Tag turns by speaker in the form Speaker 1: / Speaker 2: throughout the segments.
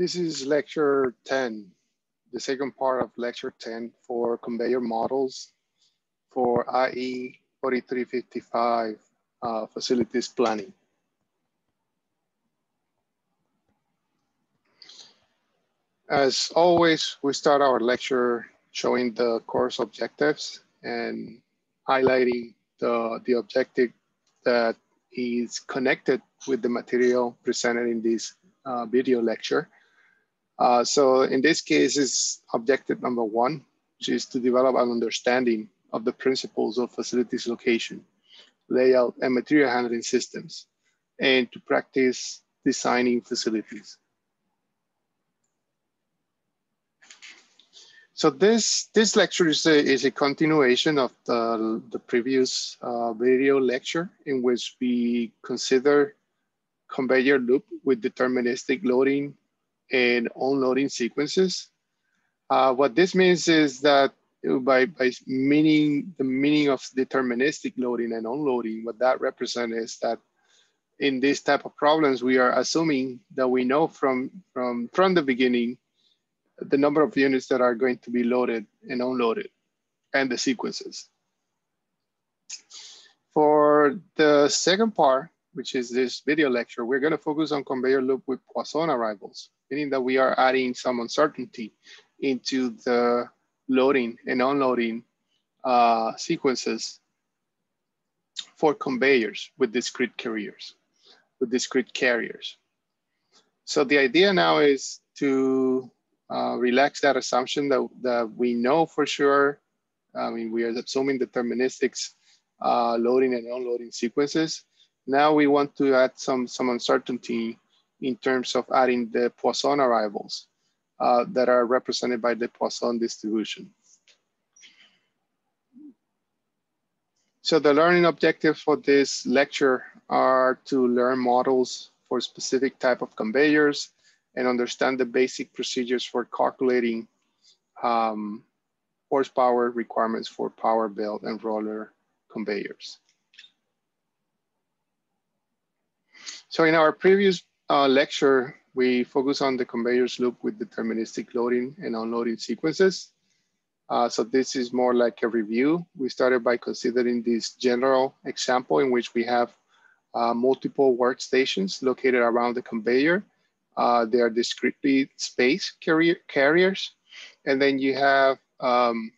Speaker 1: This is lecture 10, the second part of lecture 10 for conveyor models for IE 4355 uh, facilities planning. As always, we start our lecture showing the course objectives and highlighting the, the objective that is connected with the material presented in this uh, video lecture. Uh, so in this case, is objective number one, which is to develop an understanding of the principles of facilities location, layout, and material handling systems, and to practice designing facilities. So this, this lecture is a, is a continuation of the, the previous uh, video lecture in which we consider conveyor loop with deterministic loading and unloading sequences. Uh, what this means is that by, by meaning the meaning of deterministic loading and unloading, what that represents is that in this type of problems, we are assuming that we know from, from, from the beginning the number of units that are going to be loaded and unloaded and the sequences. For the second part, which is this video lecture, we're gonna focus on conveyor loop with Poisson arrivals meaning that we are adding some uncertainty into the loading and unloading uh, sequences for conveyors with discrete carriers, with discrete carriers. So the idea now is to uh, relax that assumption that, that we know for sure, I mean, we are assuming deterministics uh, loading and unloading sequences. Now we want to add some, some uncertainty in terms of adding the Poisson arrivals uh, that are represented by the Poisson distribution. So the learning objective for this lecture are to learn models for specific type of conveyors and understand the basic procedures for calculating um, horsepower requirements for power belt and roller conveyors. So in our previous uh, lecture, we focus on the conveyors loop with deterministic loading and unloading sequences. Uh, so this is more like a review. We started by considering this general example in which we have uh, multiple workstations located around the conveyor. Uh, they are discretely spaced carrier carriers. And then you have um,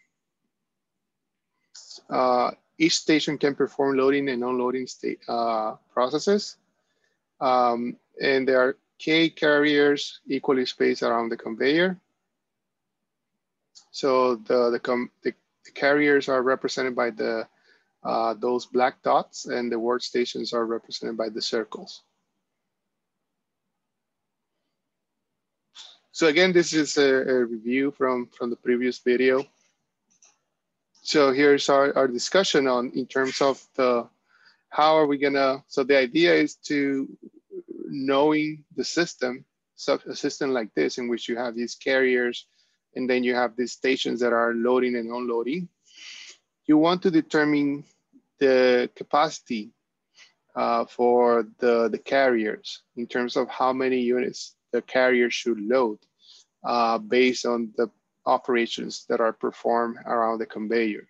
Speaker 1: uh, each station can perform loading and unloading state, uh, processes. Um, and there are K carriers equally spaced around the conveyor. So the, the, the, the carriers are represented by the uh, those black dots and the workstations are represented by the circles. So again, this is a, a, review from, from the previous video. So here's our, our discussion on in terms of the, how are we gonna, so the idea is to knowing the system, so a system like this in which you have these carriers and then you have these stations that are loading and unloading, you want to determine the capacity uh, for the, the carriers in terms of how many units the carrier should load uh, based on the operations that are performed around the conveyor.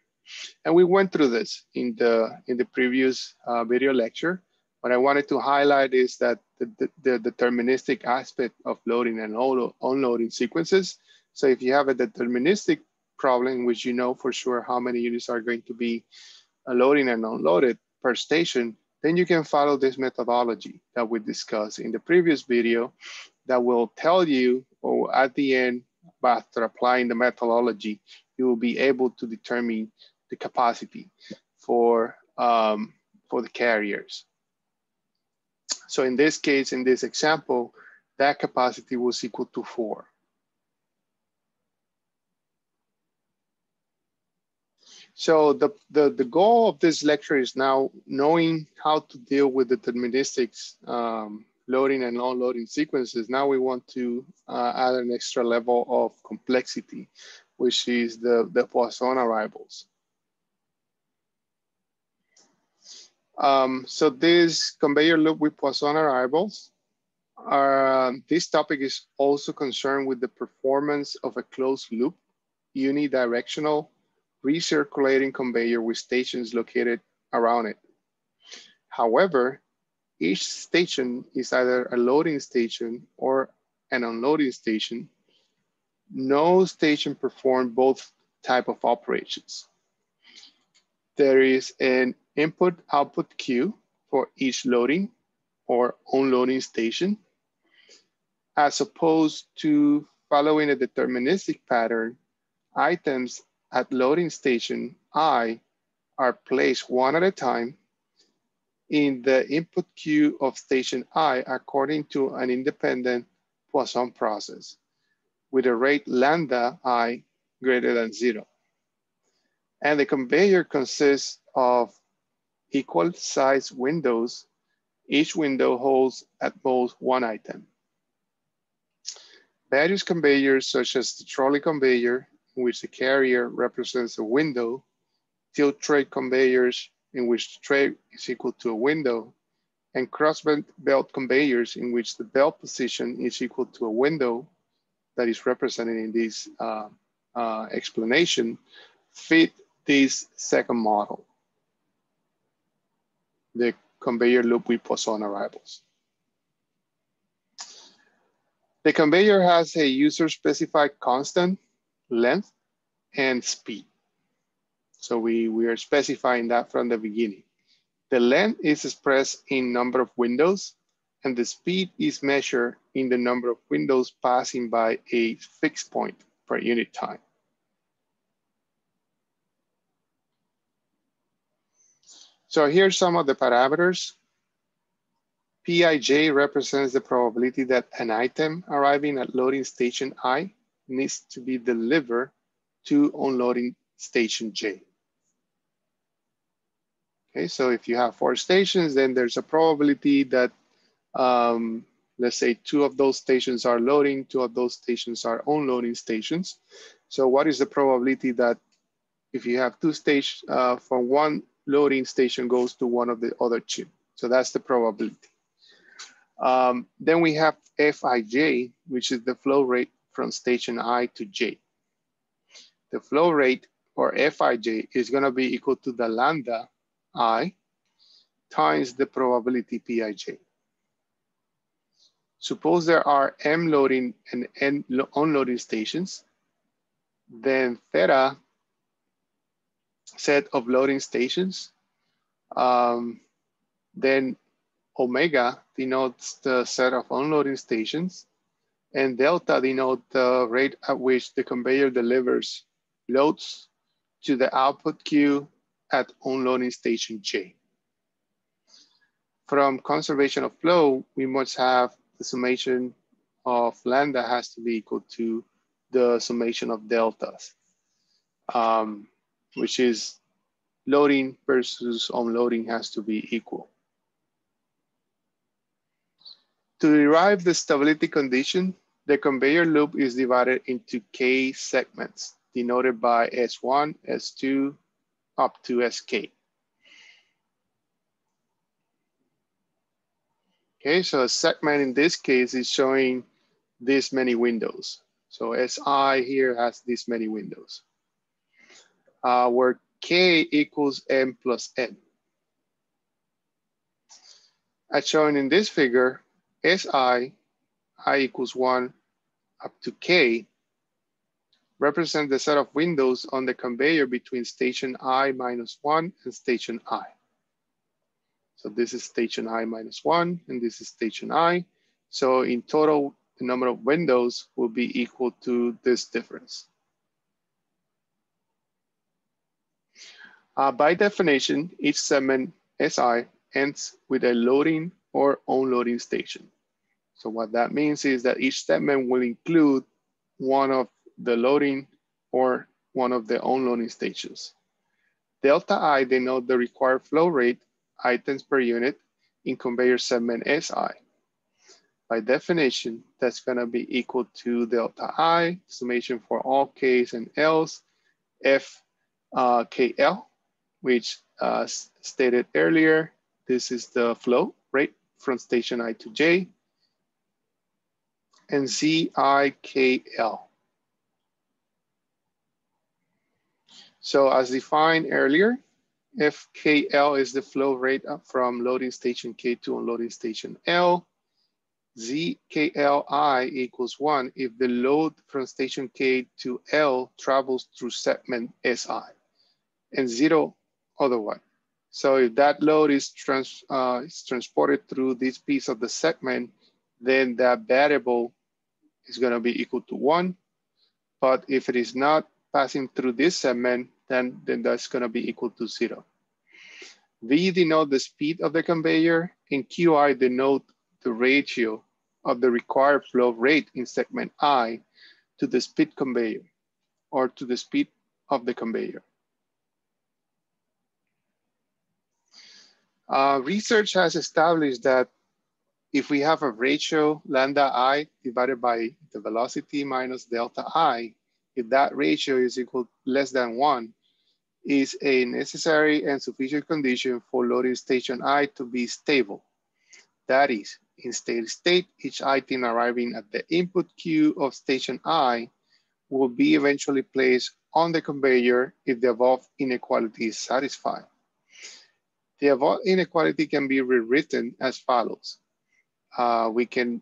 Speaker 1: And we went through this in the, in the previous uh, video lecture. What I wanted to highlight is that the, the, the deterministic aspect of loading and unloading sequences. So if you have a deterministic problem, which you know for sure how many units are going to be uh, loading and unloaded per station, then you can follow this methodology that we discussed in the previous video that will tell you, or at the end, after applying the methodology, you will be able to determine the capacity for, um, for the carriers. So in this case, in this example, that capacity was equal to four. So the, the, the goal of this lecture is now knowing how to deal with the deterministics um, loading and unloading sequences. Now we want to uh, add an extra level of complexity, which is the, the Poisson arrivals. Um, so this conveyor loop with Poisson arrivals uh, this topic is also concerned with the performance of a closed loop, unidirectional, recirculating conveyor with stations located around it. However, each station is either a loading station or an unloading station. No station perform both type of operations. There is an input output queue for each loading or unloading station, as opposed to following a deterministic pattern, items at loading station I are placed one at a time in the input queue of station I according to an independent Poisson process with a rate lambda I greater than zero. And the conveyor consists of equal size windows. Each window holds at most one item. Various conveyors such as the trolley conveyor, in which the carrier represents a window, tilt tray conveyors, in which the tray is equal to a window, and cross belt conveyors in which the belt position is equal to a window that is represented in this uh, uh, explanation fit this second model, the conveyor loop with Poisson arrivals. The conveyor has a user specified constant length and speed. So we, we are specifying that from the beginning. The length is expressed in number of windows and the speed is measured in the number of windows passing by a fixed point per unit time. So here's some of the parameters. Pij represents the probability that an item arriving at loading station I needs to be delivered to unloading station J. Okay, so if you have four stations, then there's a probability that, um, let's say two of those stations are loading, two of those stations are unloading stations. So what is the probability that if you have two stations, uh, from one loading station goes to one of the other chip. So that's the probability. Um, then we have Fij, which is the flow rate from station I to J. The flow rate or Fij is gonna be equal to the lambda I times the probability Pij. Suppose there are M loading and N unloading stations, then theta set of loading stations, um, then omega denotes the set of unloading stations, and delta denotes the rate at which the conveyor delivers loads to the output queue at unloading station J. From conservation of flow, we must have the summation of lambda has to be equal to the summation of deltas, um, which is loading versus unloading has to be equal. To derive the stability condition, the conveyor loop is divided into K segments denoted by S1, S2, up to SK. Okay, so a segment in this case is showing this many windows. So SI here has this many windows. Uh, where K equals M plus N. As shown in this figure, SI, I equals one up to K represent the set of windows on the conveyor between station I minus one and station I. So this is station I minus one, and this is station I. So in total, the number of windows will be equal to this difference. Uh, by definition, each segment SI ends with a loading or unloading station. So what that means is that each segment will include one of the loading or one of the unloading stations. Delta I denote the required flow rate items per unit in conveyor segment SI. By definition, that's gonna be equal to delta I, summation for all Ks and Ls, F uh, KL, which uh, stated earlier, this is the flow rate from station I to J. and ZIKL. So as defined earlier, FKL is the flow rate from loading station K to unloading station L. ZKLI equals one if the load from station K to L travels through segment SI and zero otherwise. So if that load is, trans, uh, is transported through this piece of the segment, then that variable is gonna be equal to one. But if it is not passing through this segment, then, then that's gonna be equal to zero. V denote the speed of the conveyor and QI denote the ratio of the required flow rate in segment I to the speed conveyor or to the speed of the conveyor. Uh, research has established that if we have a ratio lambda i divided by the velocity minus delta i, if that ratio is equal less than one, is a necessary and sufficient condition for loading station I to be stable. That is, in steady state, each item arriving at the input queue of station I will be eventually placed on the conveyor if the above inequality is satisfied. The above inequality can be rewritten as follows. Uh, we can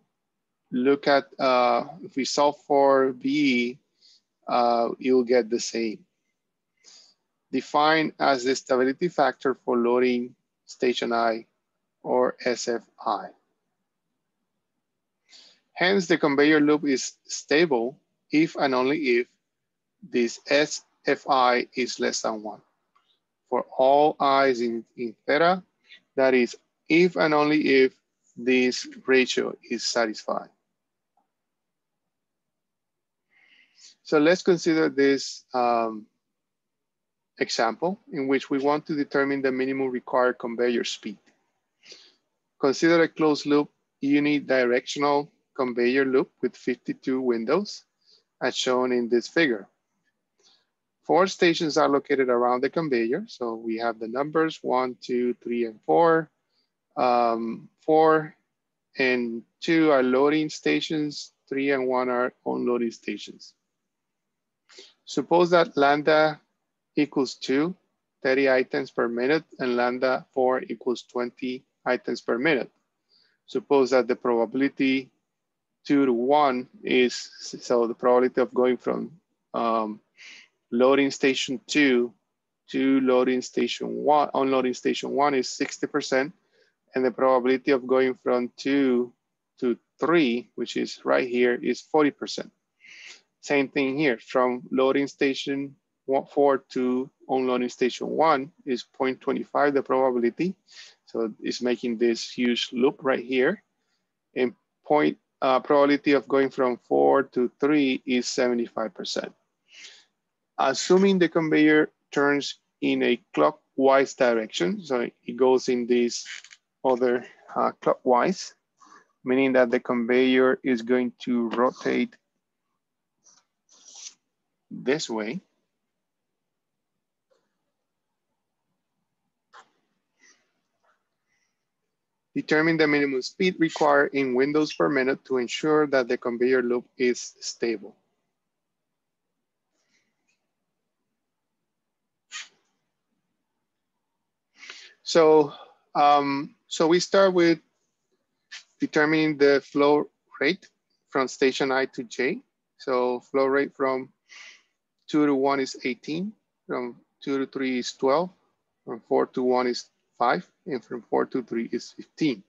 Speaker 1: look at, uh, if we solve for B, uh, you'll get the same. Defined as the stability factor for loading station I or SFI. Hence, the conveyor loop is stable if and only if this SFI is less than one for all i's in, in theta. That is if and only if this ratio is satisfied. So let's consider this um, example in which we want to determine the minimum required conveyor speed. Consider a closed loop unidirectional conveyor loop with 52 windows as shown in this figure. Four stations are located around the conveyor. So we have the numbers one, two, three, and four. Um, four and two are loading stations. Three and one are unloading stations. Suppose that lambda equals two, 30 items per minute, and lambda four equals 20 items per minute. Suppose that the probability two to one is, so the probability of going from um, loading station two to loading station one, unloading station one is 60%. And the probability of going from two to three, which is right here, is 40%. Same thing here, from loading station four to unloading station one is 0.25 the probability. So it's making this huge loop right here. And point uh, probability of going from four to three is 75%. Assuming the conveyor turns in a clockwise direction, so it goes in this other uh, clockwise, meaning that the conveyor is going to rotate this way. Determine the minimum speed required in windows per minute to ensure that the conveyor loop is stable. So, um, so we start with determining the flow rate from station I to J. So flow rate from two to one is 18, from two to three is 12, from four to one is five, and from four to three is 15.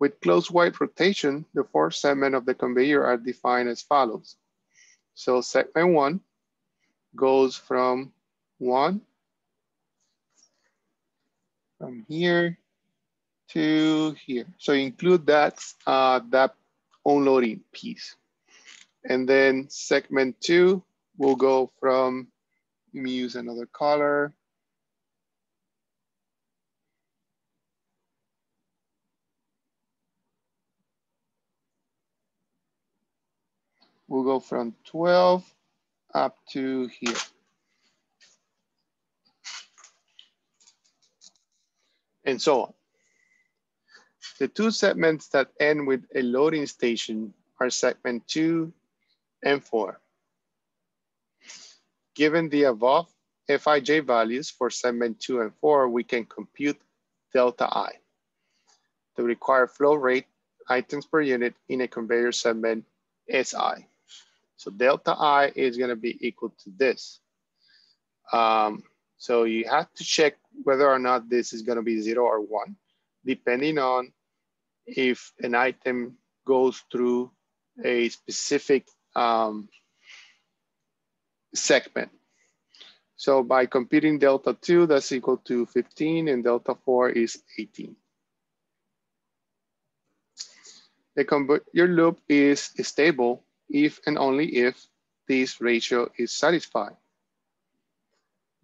Speaker 1: With clockwise rotation, the four segments of the conveyor are defined as follows. So segment one goes from one from here to here. So include that, uh, that unloading piece. And then segment two will go from, let me use another color. We'll go from 12 up to here. And so on. The two segments that end with a loading station are segment two and four. Given the above Fij values for segment two and four, we can compute delta I, the required flow rate items per unit in a conveyor segment SI. So delta I is gonna be equal to this. Um, so you have to check whether or not this is gonna be zero or one, depending on if an item goes through a specific um, segment. So by computing delta 2, that's equal to 15, and delta 4 is 18. The conveyor loop is stable if and only if this ratio is satisfied.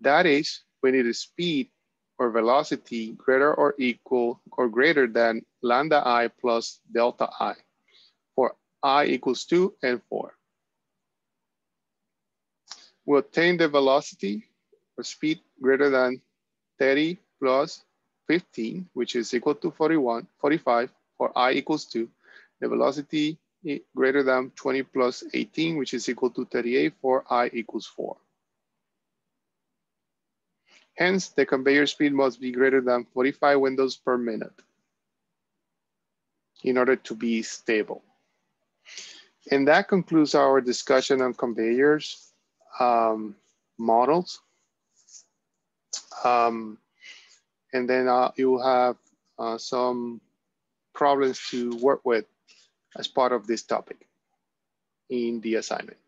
Speaker 1: That is, we need a speed or velocity greater or equal or greater than lambda i plus delta i for i equals 2 and 4. We obtain the velocity or speed greater than 30 plus 15, which is equal to 41, 45 for i equals 2. The velocity greater than 20 plus 18, which is equal to 38 for i equals 4. Hence, the conveyor speed must be greater than 45 windows per minute in order to be stable. And that concludes our discussion on conveyors um, models. Um, and then uh, you have uh, some problems to work with as part of this topic in the assignment.